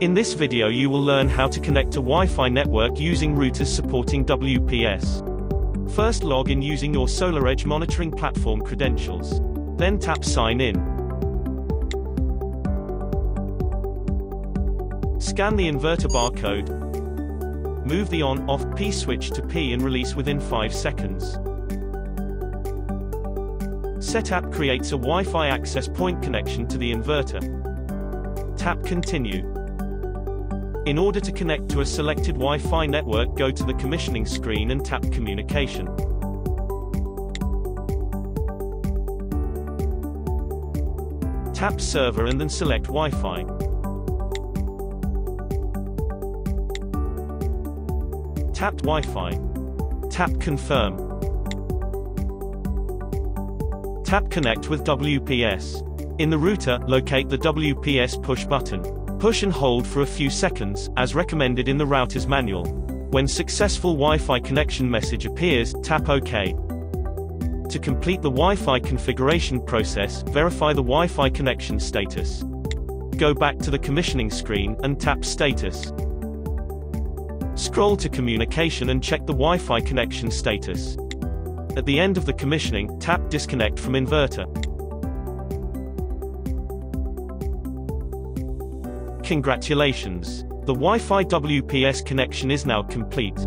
In this video you will learn how to connect a Wi-Fi network using routers supporting WPS. First log in using your SolarEdge monitoring platform credentials. Then tap Sign In. Scan the inverter barcode. Move the on-off P switch to P and release within 5 seconds. SetApp creates a Wi-Fi access point connection to the inverter. Tap Continue. In order to connect to a selected Wi-Fi network go to the commissioning screen and tap Communication. Tap Server and then select Wi-Fi. Tap Wi-Fi. Tap Confirm. Tap Connect with WPS. In the router, locate the WPS push button. Push and hold for a few seconds, as recommended in the router's manual. When successful Wi-Fi connection message appears, tap OK. To complete the Wi-Fi configuration process, verify the Wi-Fi connection status. Go back to the commissioning screen, and tap Status. Scroll to Communication and check the Wi-Fi connection status. At the end of the commissioning, tap Disconnect from inverter. Congratulations! The Wi-Fi WPS connection is now complete.